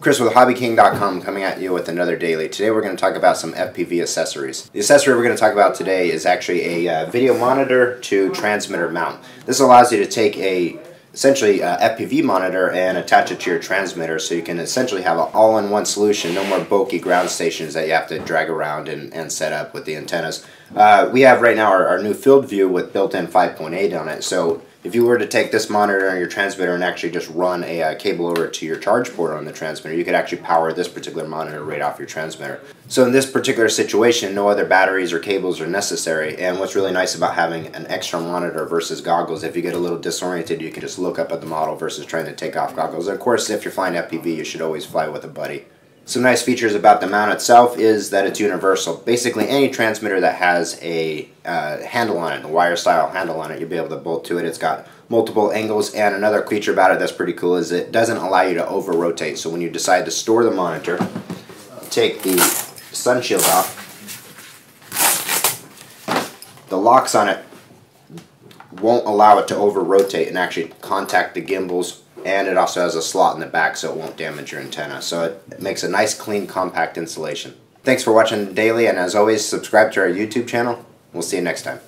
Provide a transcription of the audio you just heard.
Chris with HobbyKing.com coming at you with another daily. Today we're going to talk about some FPV accessories. The accessory we're going to talk about today is actually a uh, video monitor to transmitter mount. This allows you to take a essentially a FPV monitor and attach it to your transmitter so you can essentially have an all-in-one solution, no more bulky ground stations that you have to drag around and, and set up with the antennas. Uh, we have right now our, our new field view with built-in 5.8 on it, so if you were to take this monitor and your transmitter and actually just run a uh, cable over to your charge port on the transmitter, you could actually power this particular monitor right off your transmitter. So in this particular situation, no other batteries or cables are necessary. And what's really nice about having an extra monitor versus goggles, if you get a little disoriented, you can just look up at the model versus trying to take off goggles. And of course, if you're flying FPV, you should always fly with a buddy. Some nice features about the mount itself is that it's universal. Basically, any transmitter that has a uh, handle on it, a wire style handle on it, you'll be able to bolt to it. It's got multiple angles, and another feature about it that's pretty cool is it doesn't allow you to over rotate. So when you decide to store the monitor, take the sun shield off, the locks on it won't allow it to over rotate and actually contact the gimbals and it also has a slot in the back so it won't damage your antenna. So it makes a nice, clean, compact installation. Thanks for watching daily, and as always, subscribe to our YouTube channel. We'll see you next time.